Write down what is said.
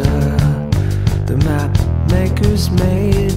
the map makers made.